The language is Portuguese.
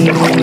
Thank